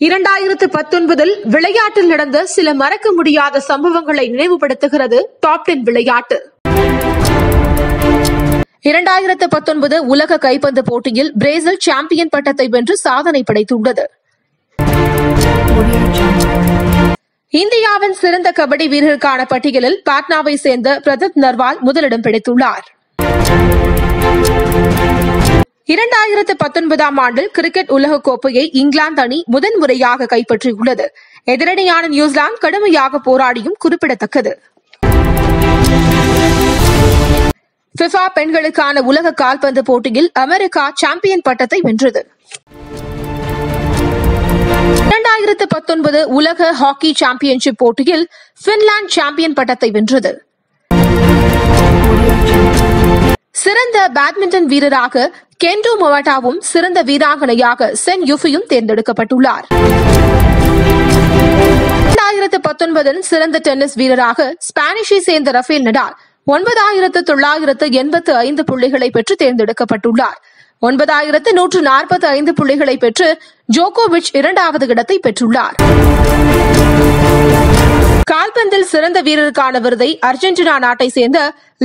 இரண்டாயிரத்து பத்தொன்பதில் விளையாட்டில் நடந்த சில மறக்க முடியாத சம்பவங்களை நினைவுபடுத்துகிறது டாப் டென் விளையாட்டு. இரண்டாயிரத்து பத்தொன்பது உலக கைப்பந்து போட்டியில் பிரேசில் சாம்பியன் பட்டத்தை வென்று சாதனை படைத்துள்ளது. இந்தியாவின் சிறந்த கபடி வீரருக்கான பட்டியலில் பாட்னாவை சேர்ந்த பிரதத் நர்வால் முதலிடம் பிடித்துள்ளார். இரண்டாயிரத்து பத்தொன்பதாம் ஆண்டில் கிரிக்கெட் உலகக் கோப்பையை இங்கிலாந்து அணி முதன் முறையாக கைப்பற்றியுள்ளது. எதிரணியான நியூசிலாந்து கடுமையாக போராடியும் குறிப்பிடத்தக்கது. பிஃபா பெண்களுக்கான உலக கால்பந்து போட்டியில் அமெரிக்கா சாம்பியன் பட்டத்தை வென்றது. இரண்டாயிரத்து பத்தொன்பது உலக ஹாக்கி சாம்பியன்ஷிப் போட்டியில் பின்லாந்து சாம்பியன் பட்டத்தை வென்றது. சிறந்த பேட்மிண்டன் வீரராக கென்டோ மொவாட்டாவும் சிறந்த வீராங்கனையாக சென் யுஃபியும் தேர்ந்தெடுக்கப்பட்டுள்ளார். இரண்டாயிரத்து பத்தொன்பதில் சிறந்த டென்னிஸ் வீரராக ஸ்பானிஷை சேர்ந்த ரஃபேல் நடால் ஒன்பதாயிரத்து தொள்ளாயிரத்து எண்பத்து ஐந்து புள்ளிகளை பெற்று தேர்ந்தெடுக்கப்பட்டுள்ளார். ஒன்பதாயிரத்து நூற்று நாற்பத்தி ஐந்து புள்ளிகளை பெற்று ஜோகோவிச் இரண்டாவது இடத்தை பெற்றுள்ளார். கால்பந்தில் சிறந்த வீரருக்கான விருதை அர்ஜென்டினா நாட்டை சேர்ந்த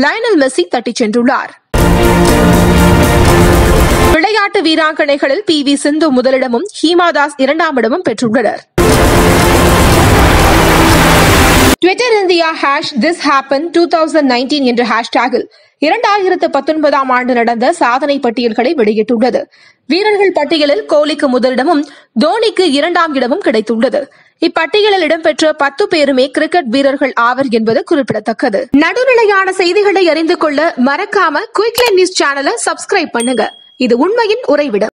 லயனல் மெஸ்ஸி தட்டிச் சென்றுள்ளார். விளையாட்டு வீராங்கனைகளில் பி வி சிந்து முதலிடமும் ஹீமாதாஸ் இரண்டாம் இடமும் பெற்றுள்ளனர். Twitter India hash this happen two thousand nineteen என்ற ஹேஷ்டேகில் இரண்டாயிரத்து பத்தொன்பதாம் ஆண்டு நடந்த சாதனை பட்டியல்களை வெளியிட்டுள்ளது. வீரர்கள் பட்டியலில் கோலிக்கு முதலிடமும் தோனிக்கு இரண்டாம் இடமும் கிடைத்துள்ளது. இப்பட்டியலில் இடம்பெற்ற பத்து பேருமே கிரிக்கெட் வீரர்கள் ஆவர் என்பது குறிப்பிடத்தக்கது. நடுநிலையான செய்திகளை அறிந்து கொள்ள மறக்காம குயிக்லை நியூஸ் சேனலை சப்ஸ்கிரைப் பண்ணுங்க. இது உண்மையின் உறைவிடம்.